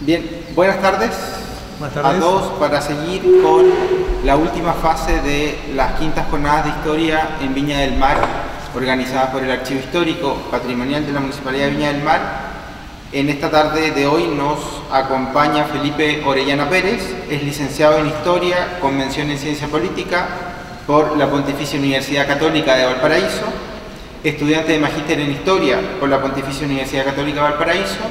Bien, buenas tardes, Buenas tardes. a todos para seguir con la última fase de las quintas jornadas de historia en Viña del Mar, organizadas por el Archivo Histórico Patrimonial de la Municipalidad de Viña del Mar. En esta tarde de hoy nos acompaña Felipe Orellana Pérez, es licenciado en Historia con mención en Ciencia Política por la Pontificia Universidad Católica de Valparaíso, estudiante de Magíster en Historia por la Pontificia Universidad Católica de Valparaíso,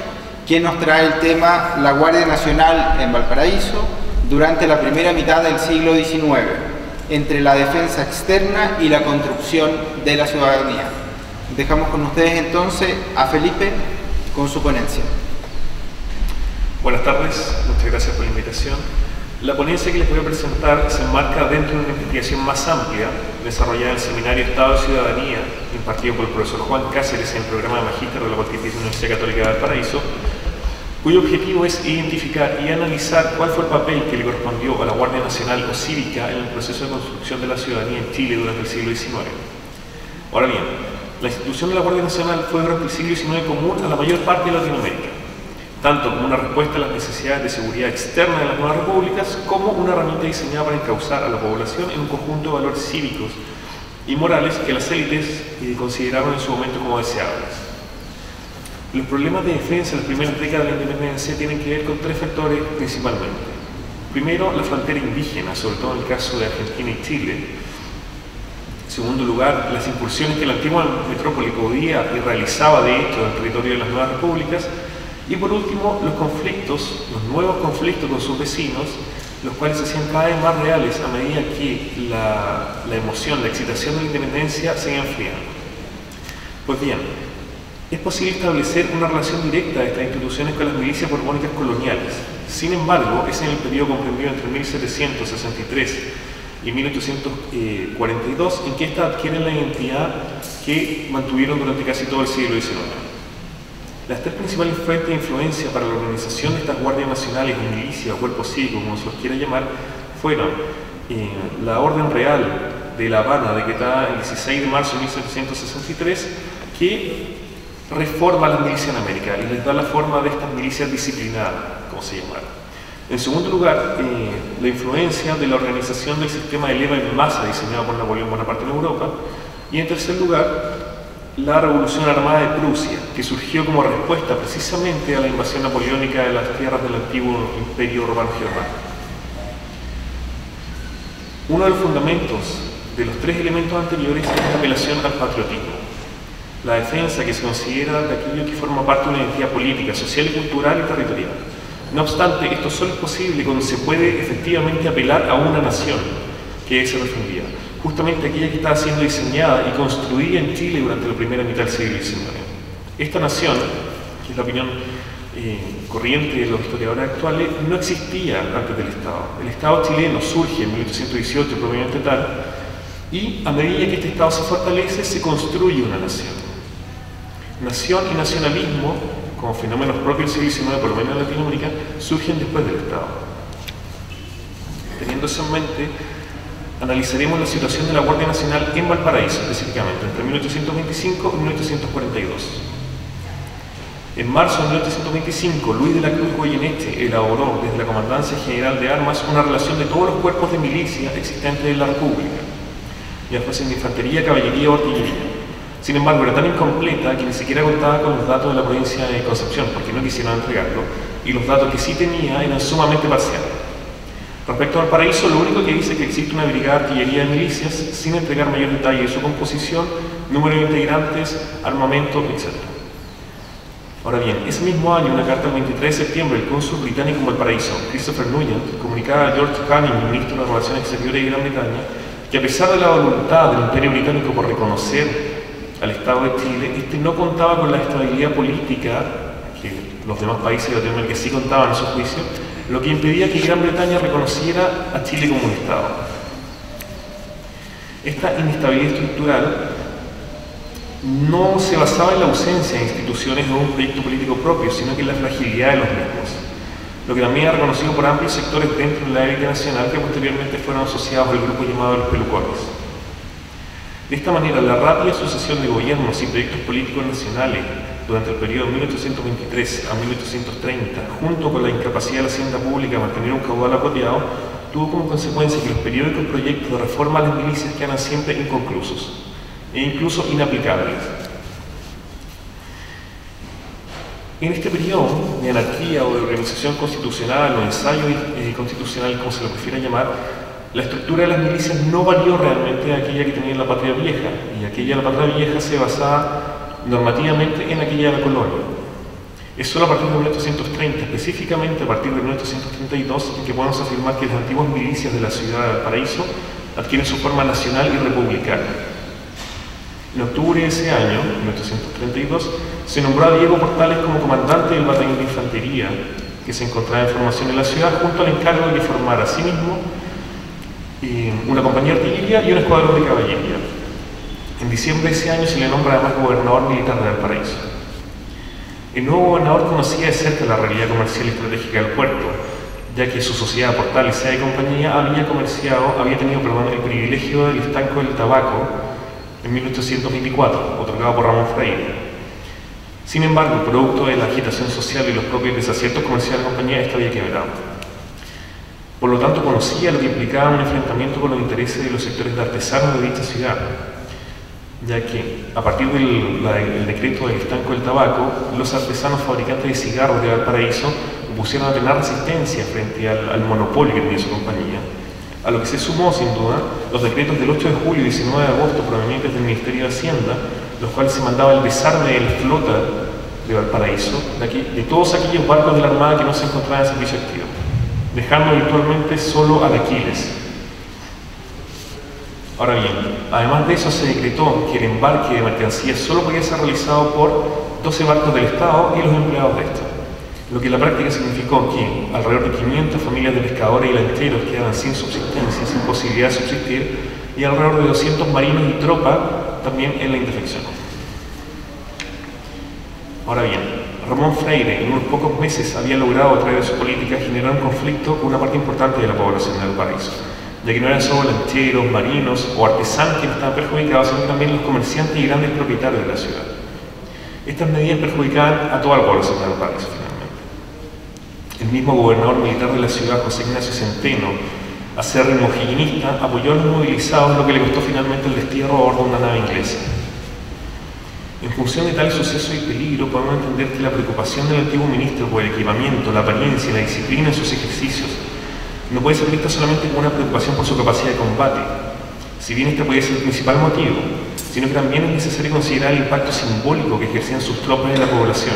quien nos trae el tema La Guardia Nacional en Valparaíso durante la primera mitad del siglo XIX, entre la defensa externa y la construcción de la ciudadanía. Dejamos con ustedes entonces a Felipe con su ponencia. Buenas tardes, muchas gracias por la invitación. La ponencia que les voy a presentar se enmarca dentro de una investigación más amplia desarrollada en el Seminario Estado y Ciudadanía, impartido por el profesor Juan Cáceres en el programa de Magíster de la Pontificia Universidad Católica de Valparaíso, cuyo objetivo es identificar y analizar cuál fue el papel que le correspondió a la Guardia Nacional o Cívica en el proceso de construcción de la ciudadanía en Chile durante el siglo XIX. Ahora bien, la institución de la Guardia Nacional fue durante el siglo XIX común a la mayor parte de Latinoamérica, tanto como una respuesta a las necesidades de seguridad externa de las nuevas repúblicas, como una herramienta diseñada para encauzar a la población en un conjunto de valores cívicos y morales que las élites eh, consideraron en su momento como deseables. Los problemas de defensa en las primeras décadas de la independencia tienen que ver con tres factores principalmente. Primero, la frontera indígena, sobre todo en el caso de Argentina y Chile. En segundo lugar, las incursiones que la antigua metrópoli podía y realizaba de hecho en el territorio de las nuevas repúblicas. Y por último, los conflictos, los nuevos conflictos con sus vecinos, los cuales se hacían cada vez más reales a medida que la, la emoción, la excitación de la independencia se iba enfriando. Pues bien, es posible establecer una relación directa de estas instituciones con las milicias borbónicas coloniales. Sin embargo, es en el periodo comprendido entre 1763 y 1842 en que éstas adquieren la identidad que mantuvieron durante casi todo el siglo XIX. Las tres principales fuentes de influencia para la organización de estas guardias nacionales o milicias o cuerpos cívicos, como se los quiera llamar, fueron eh, la Orden Real de La Habana, decretada el 16 de marzo de 1763, que reforma a las milicias en América y les da la forma de estas milicias disciplinadas, como se llamaron. En segundo lugar, eh, la influencia de la organización del sistema de leva en masa diseñado por Napoleón Bonaparte en Europa. Y en tercer lugar, la Revolución Armada de Prusia, que surgió como respuesta precisamente a la invasión napoleónica de las tierras del antiguo Imperio Romano Germano. Uno de los fundamentos de los tres elementos anteriores es la apelación al patriotismo la defensa que se considera de aquello que forma parte de una identidad política, social, cultural y territorial. No obstante, esto solo es posible cuando se puede efectivamente apelar a una nación que se defendía, justamente aquella que estaba siendo diseñada y construida en Chile durante la primera mitad del siglo XIX. Esta nación, que es la opinión eh, corriente de los historiadores actuales, no existía antes del Estado. El Estado chileno surge en 1818 propiamente tal, y a medida que este Estado se fortalece, se construye una nación. Nación y nacionalismo, como fenómenos propios del siglo XIX, por lo menos en Latinoamérica, surgen después del Estado. Teniendo eso en mente, analizaremos la situación de la Guardia Nacional en Valparaíso, específicamente, entre 1825 y 1842. En marzo de 1825, Luis de la Cruz Goyeneche elaboró desde la Comandancia General de Armas una relación de todos los cuerpos de milicia existentes en la República, ya fuesen de infantería, caballería o artillería. Sin embargo, era tan incompleta que ni siquiera contaba con los datos de la provincia de Concepción, porque no quisieron entregarlo, y los datos que sí tenía eran sumamente parciales. Respecto al paraíso, lo único que dice es que existe una brigada de artillería de milicias, sin entregar mayor detalle de su composición, número de integrantes, armamento, etc. Ahora bien, ese mismo año, una carta del 23 de septiembre, el cónsul británico en Valparaíso, Christopher Nugent, comunicaba a George Canning, ministro de Relaciones Exteriores de Gran Bretaña, que a pesar de la voluntad del Imperio Británico por reconocer al Estado de Chile, este no contaba con la estabilidad política que los demás países de Latinoamérica sí contaban a su juicio, lo que impedía que Gran Bretaña reconociera a Chile como un Estado. Esta inestabilidad estructural no se basaba en la ausencia de instituciones o un proyecto político propio, sino que en la fragilidad de los mismos, lo que también ha reconocido por amplios sectores dentro de la élite nacional que posteriormente fueron asociados al grupo llamado los pelucones. De esta manera, la rápida sucesión de gobiernos y proyectos políticos nacionales durante el periodo 1823 a 1830, junto con la incapacidad de la hacienda pública de mantener un caudal apropiado, tuvo como consecuencia que los periódicos proyectos de reforma a las milicias quedan siempre inconclusos e incluso inaplicables. En este periodo de anarquía o de organización constitucional o ensayo eh, constitucional, como se lo prefiera llamar, la estructura de las milicias no varió realmente a aquella que tenía la patria vieja, y aquella de la patria vieja se basaba normativamente en aquella de la colonia. Es solo a partir de 1830, específicamente a partir de 1832, que podemos afirmar que las antiguas milicias de la ciudad de Paraíso adquieren su forma nacional y republicana. En octubre de ese año, 1832, se nombró a Diego Portales como comandante del batallón de infantería que se encontraba en formación en la ciudad, junto al encargo de que formara a sí mismo una compañía de artillería y un escuadrón de caballería. En diciembre de ese año se le nombra además gobernador militar de Valparaíso. El nuevo gobernador conocía de cerca la realidad comercial y estratégica del puerto, ya que su sociedad Portal Sea de Compañía había comerciado, había tenido perdón, el privilegio del estanco del tabaco en 1824, otorgado por Ramón Freire. Sin embargo, producto de la agitación social y los propios desaciertos comerciales de la compañía, esta había quebrado. Por lo tanto, conocía lo que implicaba un enfrentamiento con los intereses de los sectores de artesanos de dicha ciudad, ya que a partir del, decreto del estanco del tabaco, los artesanos fabricantes de cigarros de Valparaíso pusieron a tener resistencia frente al, monopolio que tenía su compañía. A lo que se sumó, sin duda, los decretos del 8 de julio y 19 de agosto provenientes del Ministerio de Hacienda, los cuales se mandaba el desarme de la flota de Valparaíso, de, de todos aquellos barcos de la Armada que no se encontraban en servicio activo dejando virtualmente solo a Aquiles. Ahora bien, además de eso se decretó que el embarque de mercancías solo podía ser realizado por 12 barcos del Estado y los empleados de estos, lo que en la práctica significó que alrededor de 500 familias de pescadores y lancheros quedaban sin subsistencia, sin posibilidad de subsistir, y alrededor de 200 marinos y tropa también en la indefección. Ahora bien, Ramón Freire en unos pocos meses había logrado a través de su política generar un conflicto con una parte importante de la población del país, ya que no eran solo lancheros, marinos o artesanos quienes estaban perjudicados, sino también los comerciantes y grandes propietarios de la ciudad. Estas medidas perjudicaban a toda la población del país, finalmente. El mismo gobernador militar de la ciudad, José Ignacio Centeno, acérrimo higienista, apoyó a los movilizados, lo que le costó finalmente el destierro a bordo de una nave inglesa. En función de tal suceso y peligro, podemos entender que la preocupación del antiguo ministro por el equipamiento, la apariencia y la disciplina en sus ejercicios no puede ser vista solamente como una preocupación por su capacidad de combate, si bien este puede ser el principal motivo, sino que también es necesario considerar el impacto simbólico que ejercían sus tropas en la población.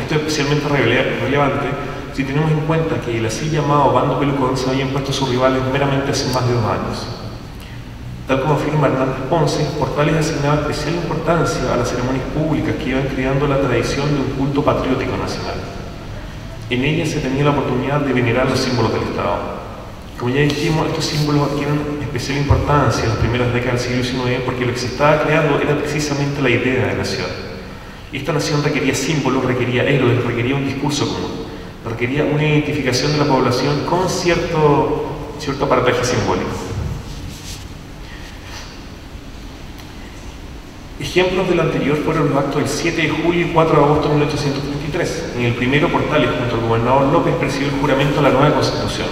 Esto es especialmente relevante si tenemos en cuenta que el así llamado bando pelucón se había impuesto a sus rivales meramente hace más de dos años. Tal como afirma Hernández Ponce, Portales asignaba especial importancia a las ceremonias públicas que iban creando la tradición de un culto patriótico nacional. En ellas se tenía la oportunidad de venerar los símbolos del Estado. Como ya dijimos, estos símbolos adquieren especial importancia en las primeras décadas del siglo XIX porque lo que se estaba creando era precisamente la idea de nación. Esta nación requería símbolos, requería héroes, requería un discurso común, requería una identificación de la población con cierto, cierto aparataje simbólico. Ejemplos de lo anterior fueron los actos del 7 de julio y 4 de agosto de 1833. En el primero, Portales, junto al gobernador López, presidió el juramento a la nueva Constitución,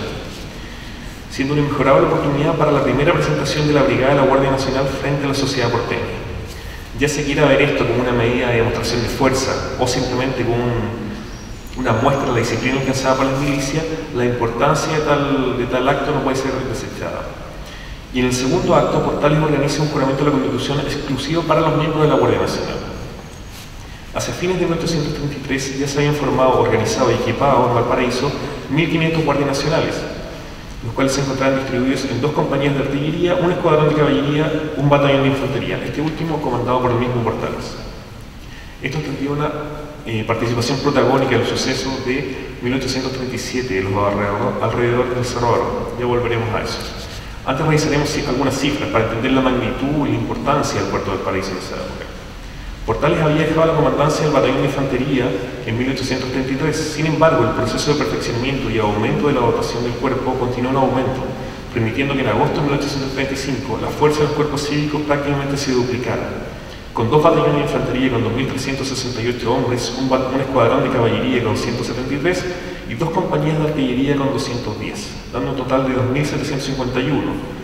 siendo una inmejorable oportunidad para la primera presentación de la Brigada de la Guardia Nacional frente a la sociedad porteña. Ya se quiera ver esto como una medida de demostración de fuerza o simplemente como una muestra de la disciplina alcanzada por las milicias, la importancia de tal, de tal acto no puede ser desechada. Y en el segundo acto, Portales organiza un juramento de la Constitución exclusivo para los miembros de la Guardia Nacional. Hacia fines de 1833 ya se habían formado, organizado y equipado en Valparaíso 1.500 guardias nacionales, los cuales se encontraban distribuidos en dos compañías de artillería, un escuadrón de caballería, un batallón de infantería, este último comandado por el mismo Portales. Esto tendría una eh, participación protagónica en los sucesos de 1837 de los alrededor, del Cerro Ya volveremos a eso. Antes revisaremos algunas cifras para entender la magnitud y la importancia del puerto del Paraíso en esa época. Portales había dejado la comandancia del batallón de infantería en 1833, sin embargo el proceso de perfeccionamiento y aumento de la dotación del cuerpo continuó en aumento, permitiendo que en agosto de 1835 la fuerza del cuerpo cívico prácticamente se duplicara, con dos batallones de infantería con 2.368 hombres, un, un, escuadrón de caballería con 173 y dos compañías de artillería con 210, dando un total de 2.751.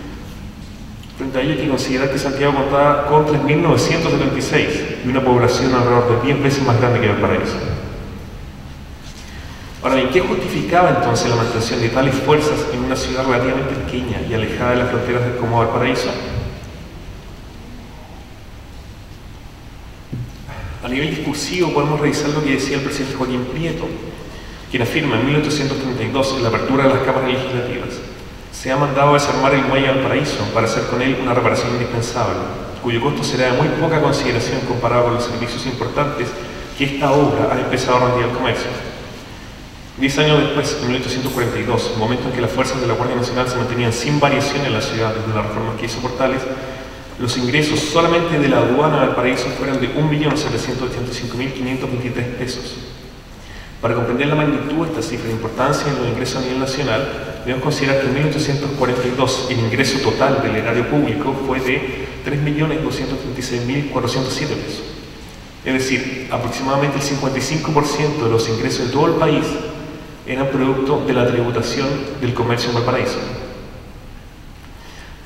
Frente a ello hay que considerar que Santiago contaba con 3.976 y una población alrededor de 10 veces más grande que Valparaíso. Ahora bien, ¿qué justificaba entonces la mantención de tales fuerzas en una ciudad relativamente pequeña y alejada de las fronteras de como Valparaíso? A nivel discursivo podemos revisar lo que decía el presidente Joaquín Prieto, quien afirma en 1832, en la apertura de las cámaras legislativas, se ha mandado a desarmar el muelle Valparaíso para hacer con él una reparación indispensable, cuyo costo será de muy poca consideración comparado con los servicios importantes que esta obra ha empezado a rendir al comercio. Diez años después, en 1842, momento en que las fuerzas de la Guardia Nacional se mantenían sin variación en la ciudad desde las reformas que hizo Portales, los ingresos solamente de la aduana del paraíso fueron de 1.785.523 pesos. Para comprender la magnitud de esta cifra de importancia en los ingresos a nivel nacional, debemos considerar que en 1842 el ingreso total del erario público fue de 3.236.407 pesos. Es decir, aproximadamente el 55% de los ingresos de todo el país eran producto de la tributación del comercio en Valparaíso.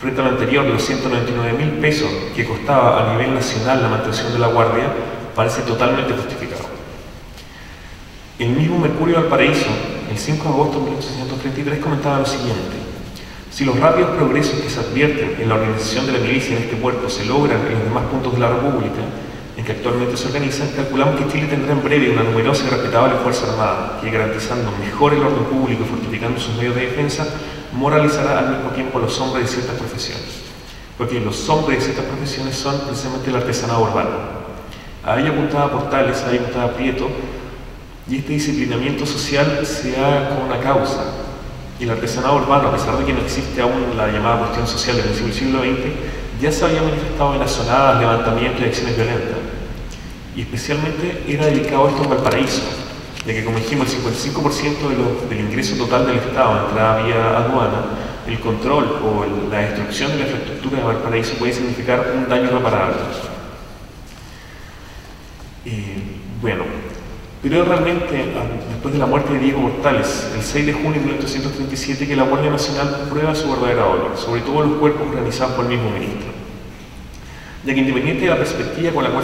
Frente a lo anterior, los 199 mil pesos que costaba a nivel nacional la mantención de la guardia, parece totalmente justificado. El mismo Mercurio Valparaíso, el 5 de agosto de 1833, comentaba lo siguiente. Si los rápidos progresos que se advierten en la organización de la milicia en este puerto se logran en los demás puntos de la República, en que actualmente se organizan, calculamos que Chile tendrá en breve una numerosa y respetable Fuerza Armada, que garantizando mejor el orden público y fortificando sus medios de defensa, moralizará al mismo tiempo a los hombres de ciertas profesiones. Porque los hombres de ciertas profesiones son precisamente el artesanado urbano. A ella apuntaba Portales, a ella apuntaba Prieto, y este disciplinamiento social se da con una causa. El artesanado urbano, a pesar de que no existe aún la llamada cuestión social principio del siglo XX, ya se había manifestado en azonadas, levantamientos y acciones violentas. Y especialmente era dedicado a esto en Valparaíso, de que como dijimos el 55% de del ingreso total del Estado entraba vía aduana, el control o el, la destrucción de la infraestructura de Valparaíso puede significar un daño irreparable. Eh, bueno, pero realmente, después de la muerte de Diego Mortales, el 6 de junio de 1837, que la Guardia Nacional prueba su verdadera obra, sobre todo los cuerpos organizados por el mismo ministro. Ya que independiente de la perspectiva con la cual